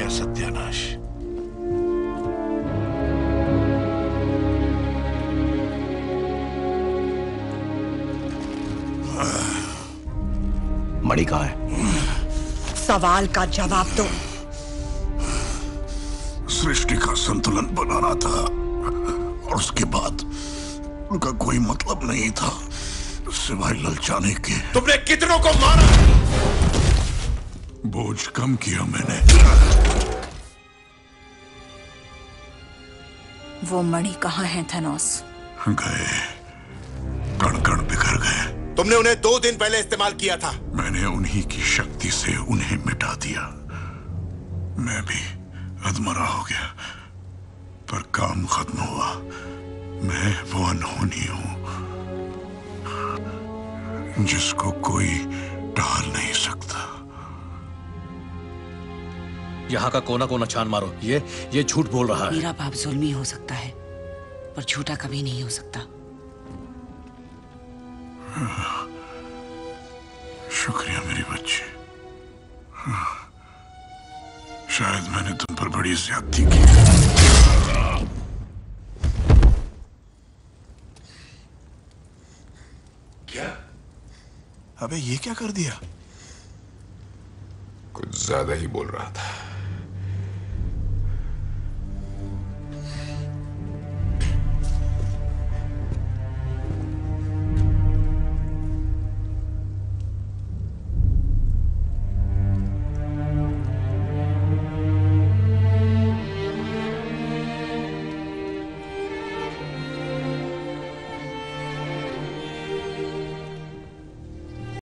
है सत्यानाश। मणि कहा है? सवाल का जवाब दो। सृष्टि का संतुलन बनाना था और उसके बाद उनका कोई मतलब नहीं था सिवाय ललचाने के। तुमने कितनों को मारा? बोझ कम किया मैंने। वो मणि कहाँ है थेनोस? गए। कण कण बिखर गए। तुमने उन्हें दो दिन पहले इस्तेमाल किया था। मैंने उन्हीं की शक्ति से उन्हें मिटा दिया। मैं भी अधमरा हो गया पर काम खत्म हुआ। मैं वो अनहोनी हूँ जिसको कोई टाल नहीं यहाँ का कोना कोना छान मारो। ये ये झूठ बोल रहा है। मेरा बाप जुल्मी हो सकता है पर झूठा कभी नहीं हो सकता। शुक्रिया मेरी बच्ची। हाँ, शायद मैंने तुम पर बड़ी ज्यादती की। क्या? अबे ये क्या कर दिया? कुछ ज़्यादा ही बोल रहा था।